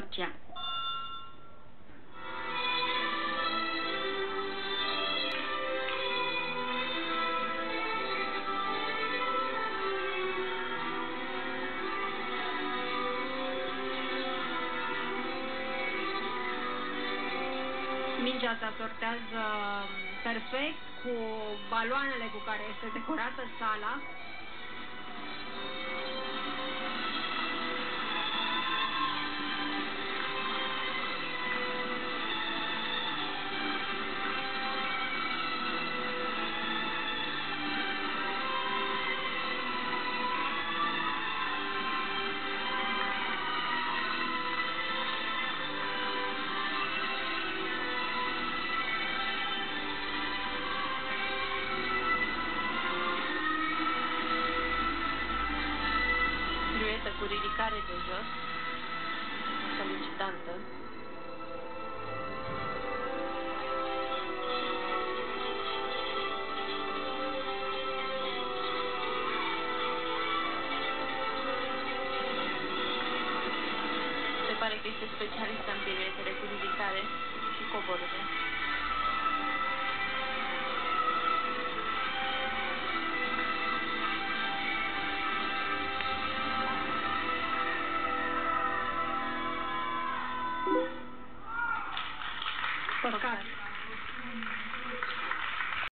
Turcia. Mingea se sortează perfect cu baloanele cu care este decorată sala. Piruetă cu ridicare de jos, solicitantă. Se pare că este specialistă în piruetele cu ridicare și coborâre. Tocar.